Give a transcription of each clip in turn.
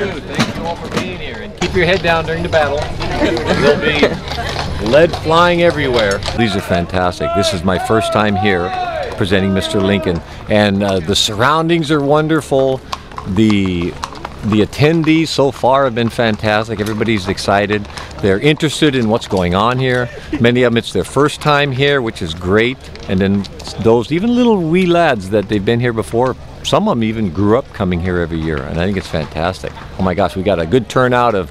here and keep your head down during the battle. There'll be lead flying everywhere. These are fantastic. This is my first time here presenting Mr. Lincoln, and uh, the surroundings are wonderful. The the attendees so far have been fantastic. Everybody's excited. They're interested in what's going on here. Many of them, it's their first time here, which is great. And then those, even little wee lads that they've been here before, some of them even grew up coming here every year. And I think it's fantastic. Oh my gosh, we got a good turnout of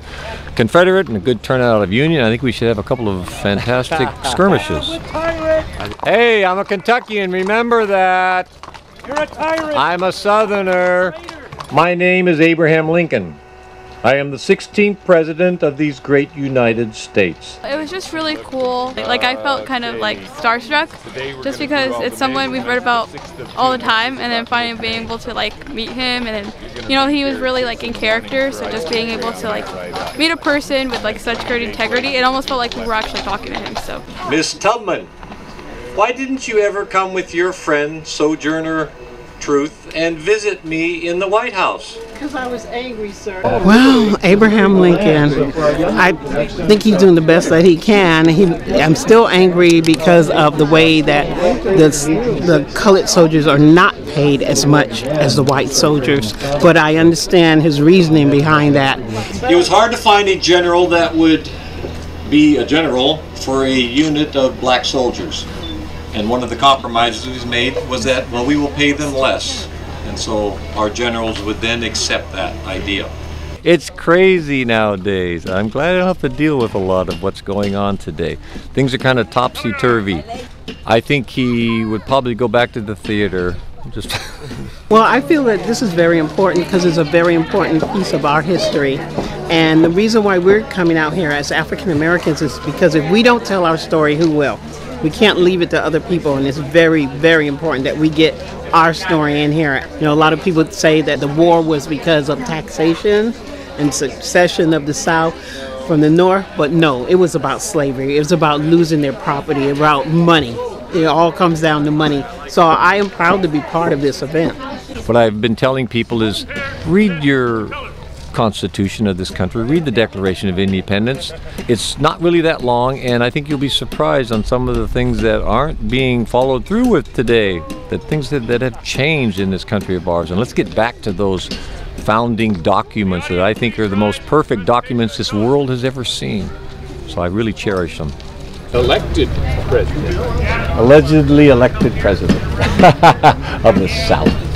Confederate and a good turnout of Union. I think we should have a couple of fantastic skirmishes. Hey, I'm a Kentuckian, remember that. You're a tyrant. I'm a Southerner. My name is Abraham Lincoln. I am the 16th president of these great United States. It was just really cool. Like I felt kind of like starstruck just because it's someone we've read about all the time and then finally being able to like meet him and then you know he was really like in character so just being able to like meet a person with like such great integrity it almost felt like we were actually talking to him so Miss Tubman, why didn't you ever come with your friend Sojourner Truth and visit me in the White House? Because I was angry, sir. Well, Abraham Lincoln, I think he's doing the best that he can. He, I'm still angry because of the way that the, the colored soldiers are not paid as much as the white soldiers. But I understand his reasoning behind that. It was hard to find a general that would be a general for a unit of black soldiers. And one of the compromises we made was that, well, we will pay them less. And so our generals would then accept that idea. It's crazy nowadays. I'm glad I don't have to deal with a lot of what's going on today. Things are kind of topsy turvy. I think he would probably go back to the theater. Just Well, I feel that this is very important because it's a very important piece of our history. And the reason why we're coming out here as African Americans is because if we don't tell our story, who will? We can't leave it to other people, and it's very, very important that we get our story in here. You know, a lot of people say that the war was because of taxation and succession of the South from the North, but no, it was about slavery. It was about losing their property, about money. It all comes down to money. So I am proud to be part of this event. what I've been telling people is read your Constitution of this country, read the Declaration of Independence. It's not really that long, and I think you'll be surprised on some of the things that aren't being followed through with today, the things that, that have changed in this country of ours. And let's get back to those founding documents that I think are the most perfect documents this world has ever seen. So I really cherish them. Elected president. Allegedly elected president of the South.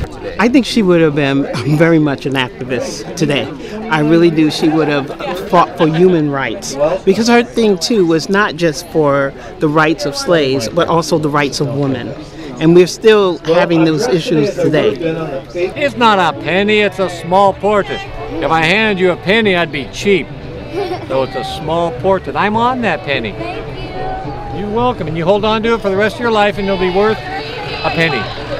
I think she would have been very much an activist today. I really do. She would have fought for human rights because her thing too was not just for the rights of slaves, but also the rights of women. And we're still having those issues today. It's not a penny, it's a small portrait. If I handed you a penny, I'd be cheap. So it's a small portrait. I'm on that penny. You're welcome, and you hold on to it for the rest of your life, and it'll be worth a penny.